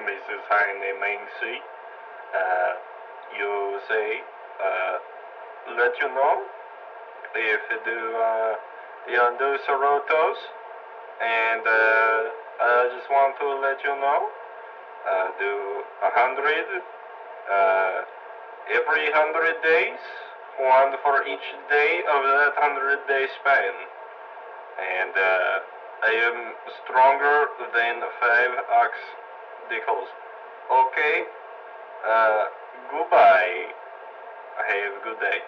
Mrs. Heine Macy. Uh, you say, uh, let you know if you do, uh, you do Sorotos. And uh, I just want to let you know, uh, do a hundred uh, every hundred days, one for each day of that hundred day span. And uh, I am stronger than five ox dickles. Okay? Uh, goodbye. Have a good day.